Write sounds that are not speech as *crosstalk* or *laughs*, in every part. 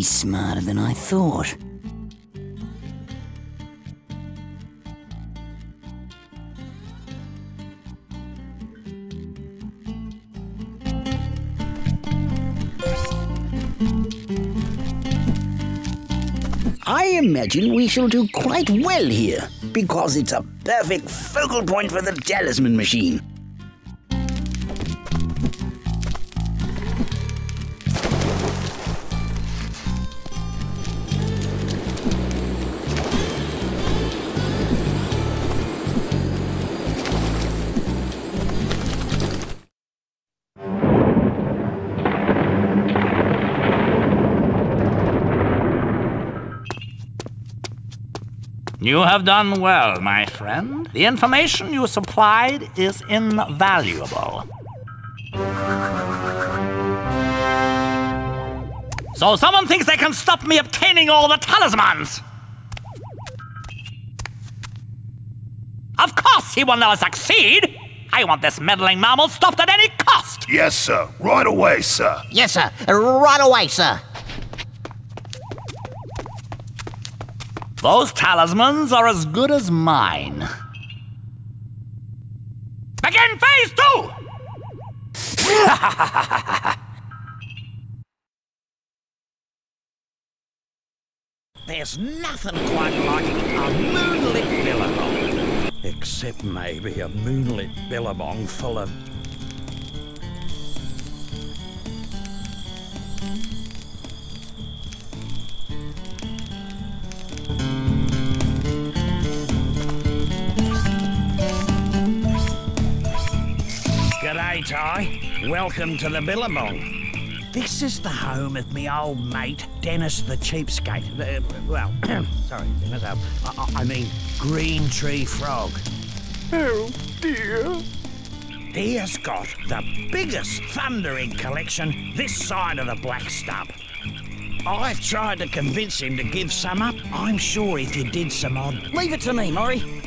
He's smarter than I thought. I imagine we shall do quite well here, because it's a perfect focal point for the talisman machine. You have done well, my friend. The information you supplied is invaluable. So someone thinks they can stop me obtaining all the talismans! Of course he will never succeed! I want this meddling mammal stopped at any cost! Yes, sir. Right away, sir. Yes, sir. Right away, sir. Those talismans are as good as mine. Begin phase two! *laughs* There's nothing quite like a moonlit billabong. Except maybe a moonlit billabong full of G'day, Ty. Welcome to the Billabong. This is the home of me old mate, Dennis the Cheapskate. Uh, well, *coughs* sorry, Dennis. I, I, I mean, Green Tree Frog. Oh, dear. He has got the biggest thunder egg collection this side of the Black Stump. I've tried to convince him to give some up. I'm sure if you did some odd. Leave it to me, Maurie.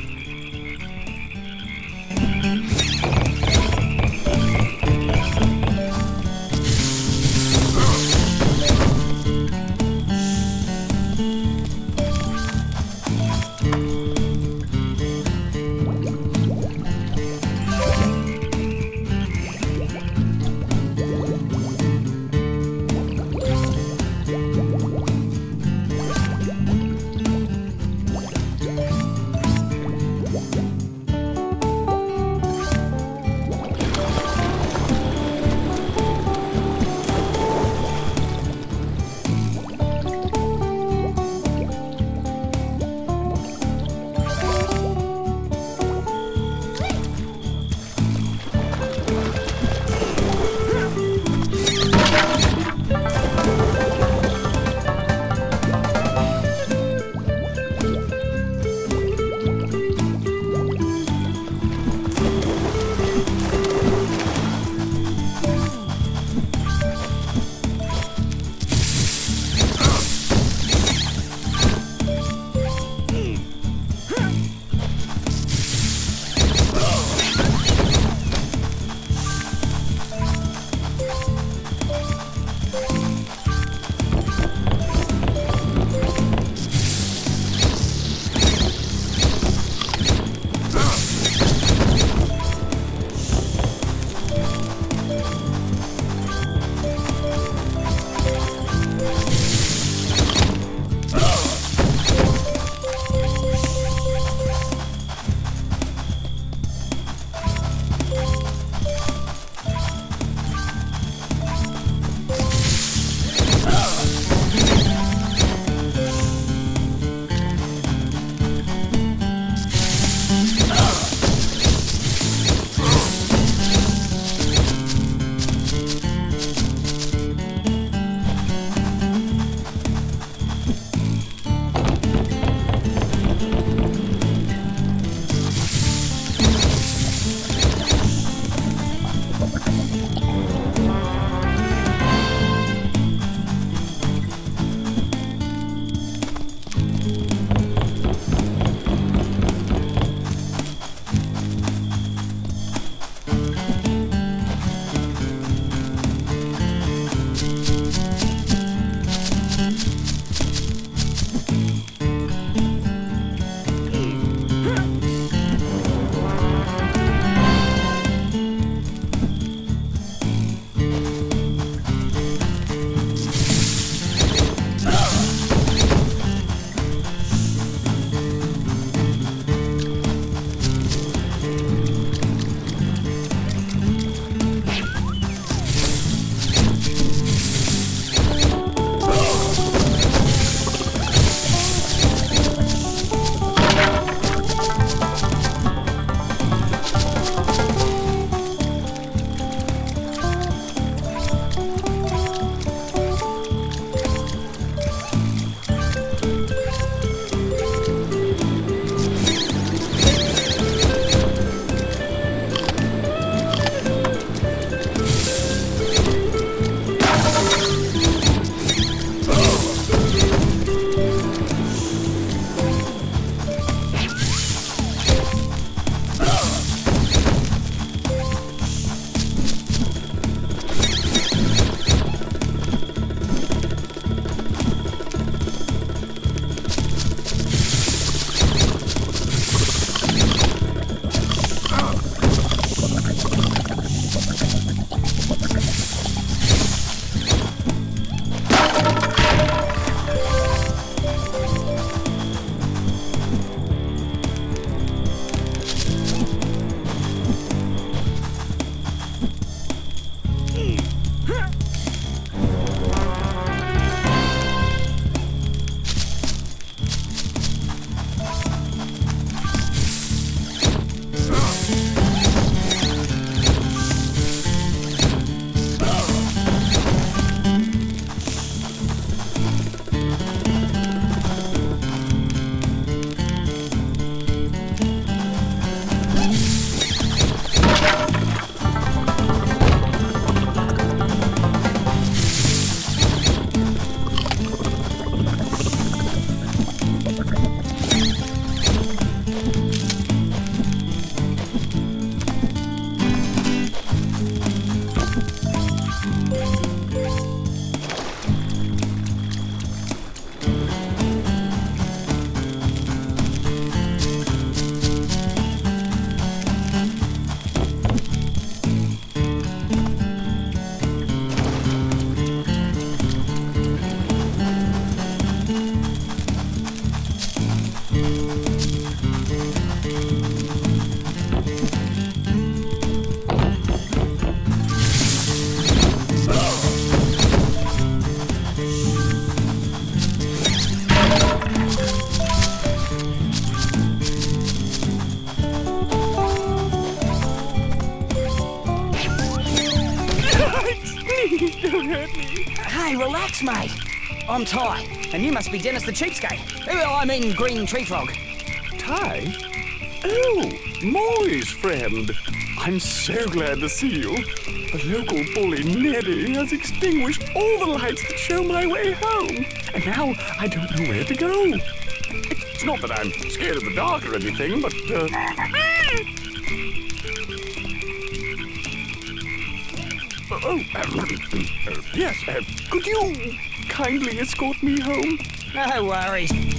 Be Dennis the Cheapskate. Uh, I mean, Green Tree Frog. Ty? Oh, Molly's friend. I'm so glad to see you. The local bully Neddy has extinguished all the lights that show my way home, and now I don't know where to go. It's not that I'm scared of the dark or anything, but uh, Oh, uh, yes. Uh, could you kindly escort me home? No worries.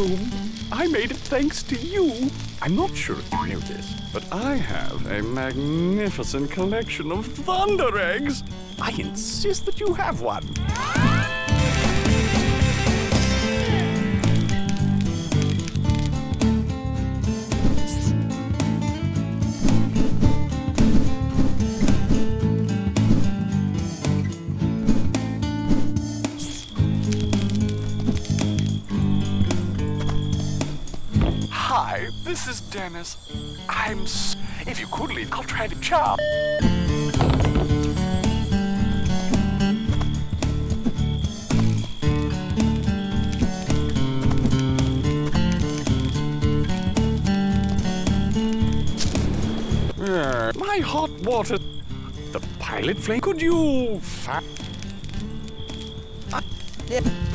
Home. I made it thanks to you. I'm not sure if you knew this, but I have a magnificent collection of thunder eggs. I insist that you have one. I'm. S- if you could leave, I'll try to chop. Uh, my hot water. The pilot flame. Could you. Fa- Yeah.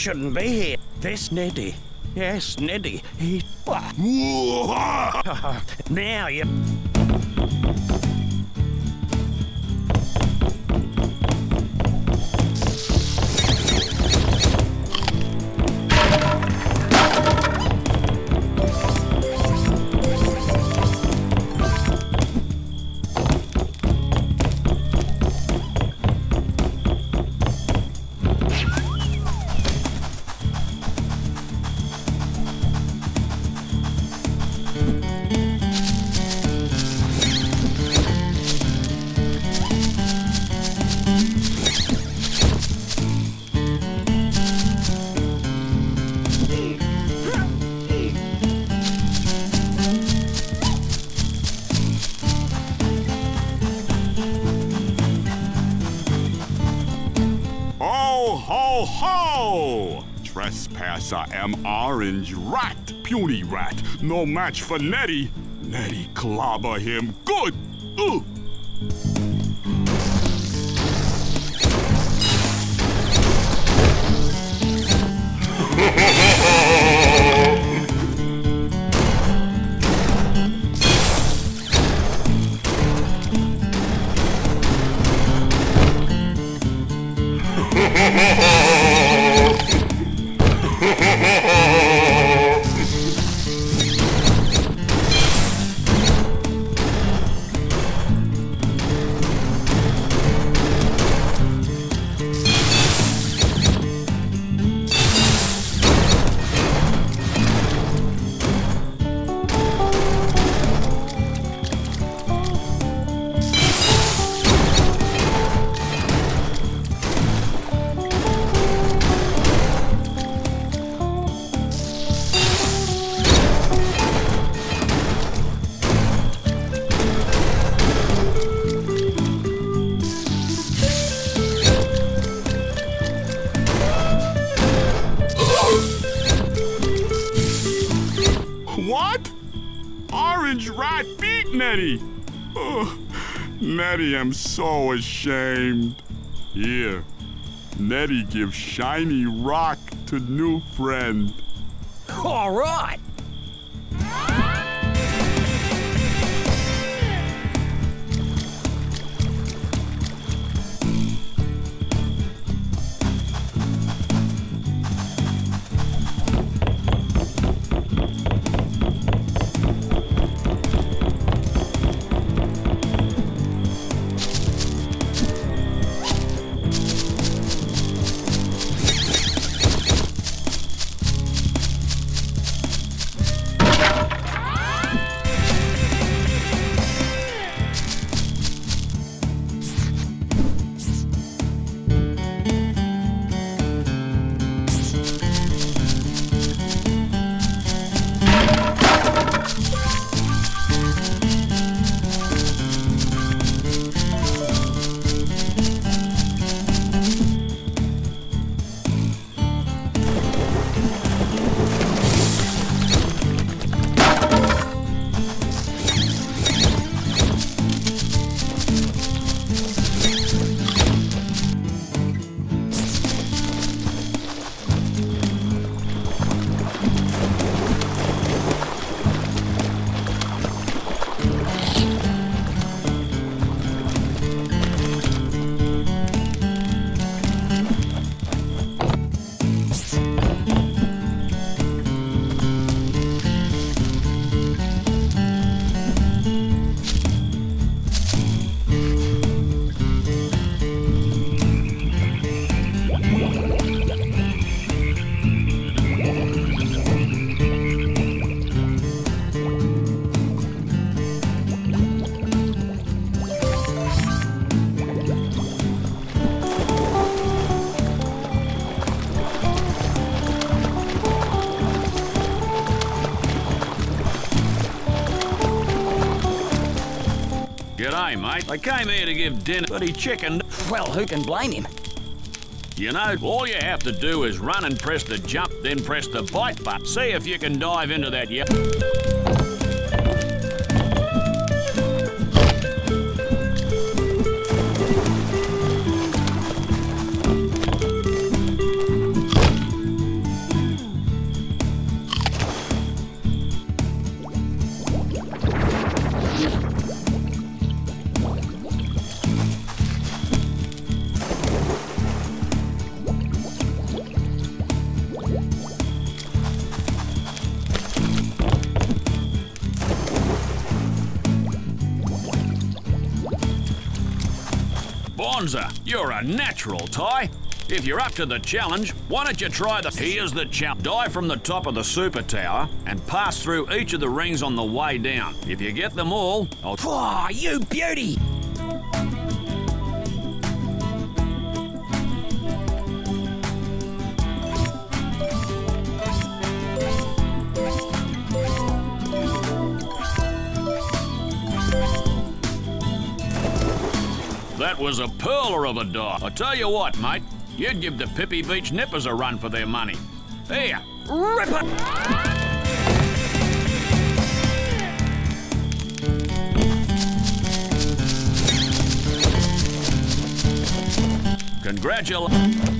Shouldn't be here. This Neddy. Yes, Neddy. He. *laughs* now you. Am orange rat, puny rat. No match for Neddy. Neddy clobber him Neddy, I'm so ashamed. Here, Neddy gives shiny rock to new friend. All right. Mate. I came here to give dinner, but he chickened. Well, who can blame him? You know, all you have to do is run and press the jump, then press the bite button. See if you can dive into that yep. Natural, Ty. If you're up to the challenge, why don't you try the... Here's the challenge. Dive from the top of the super tower and pass through each of the rings on the way down. If you get them all, I'll... Oh, you beauty! Was a pearler of a dive. I tell you what, mate, you'd give the Pippi Beach Nippers a run for their money. Here, rip it! Congratulations.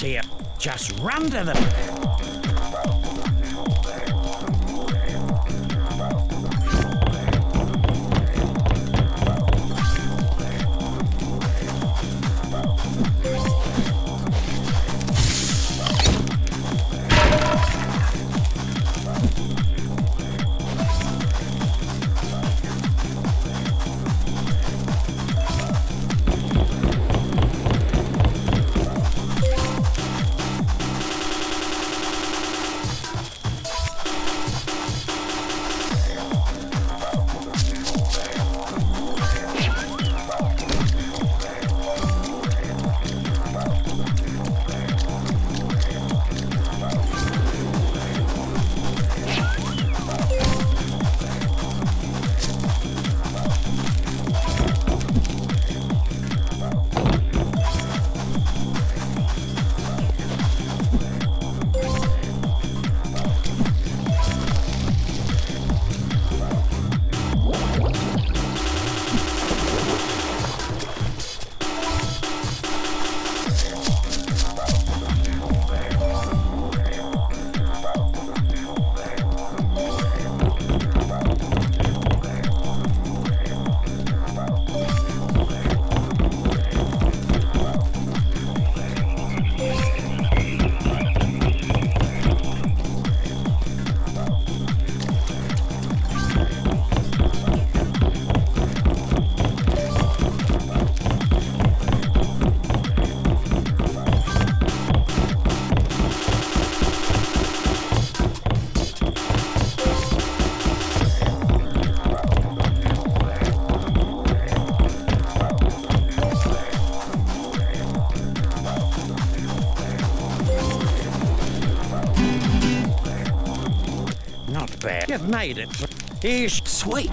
Here. Just run to them. Bad. You've made it. He's sweet.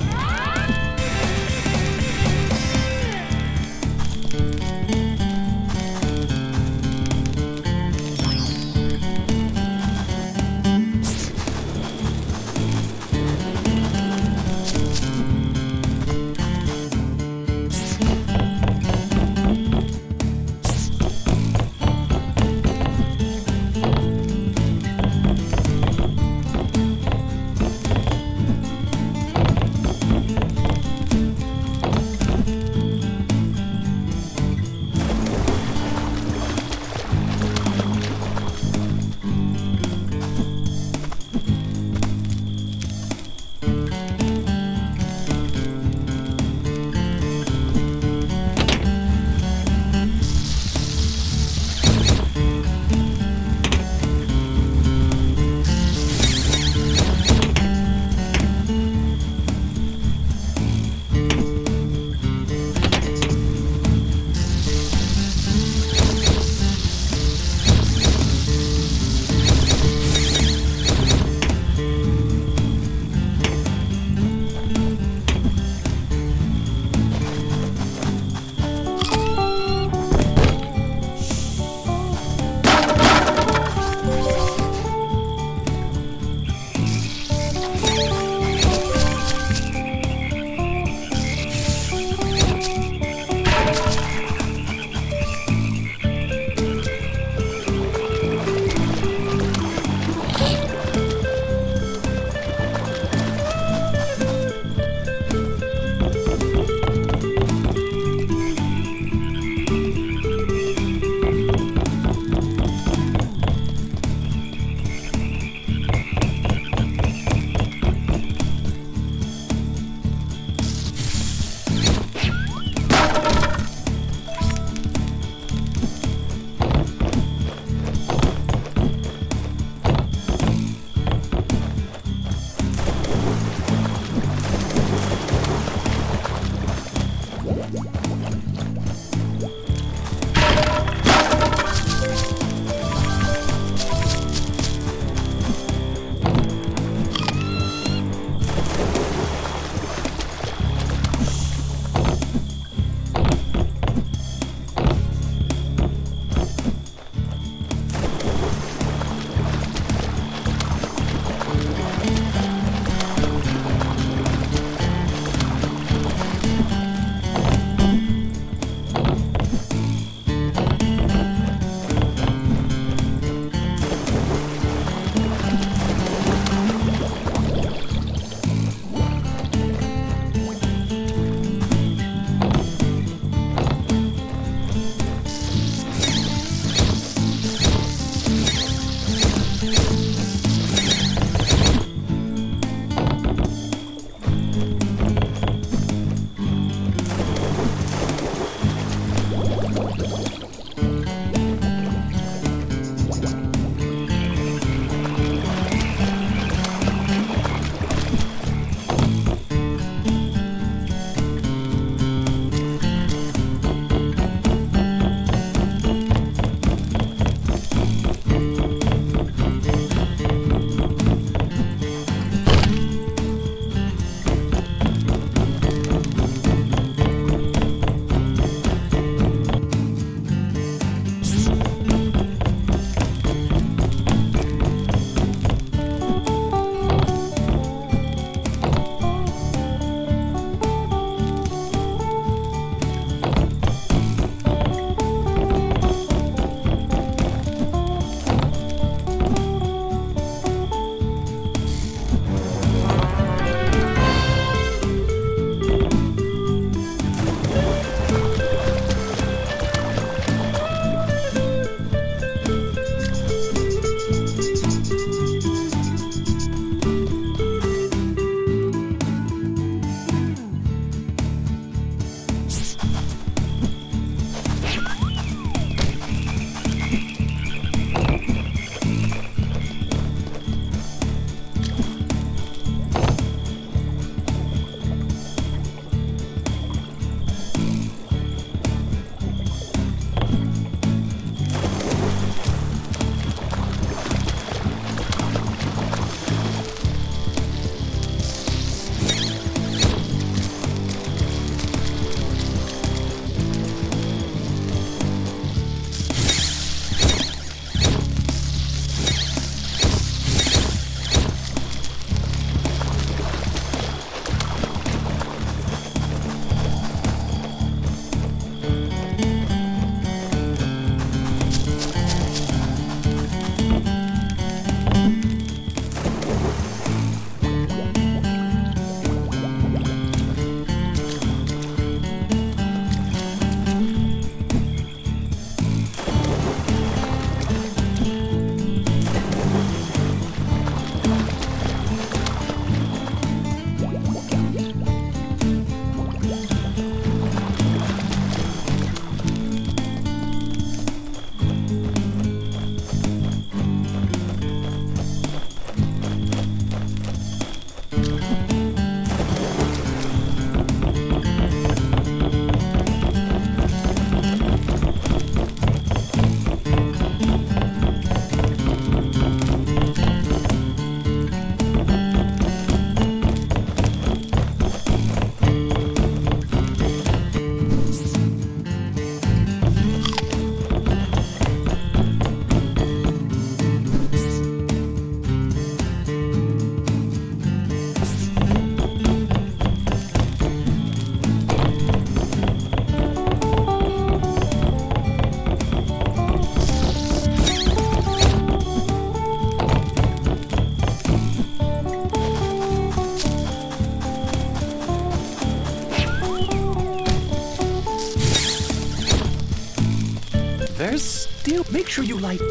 Still. Make sure you like.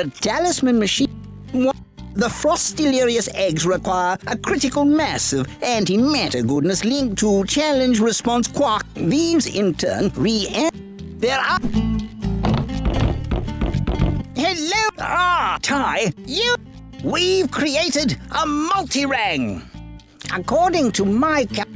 The talisman machine. The Frost Delirious eggs require a critical mass of antimatter goodness linked to challenge response quark. These, in turn, re. There are. Hello! Ah, Ty, you. We've created a multi-rang. According to my cap.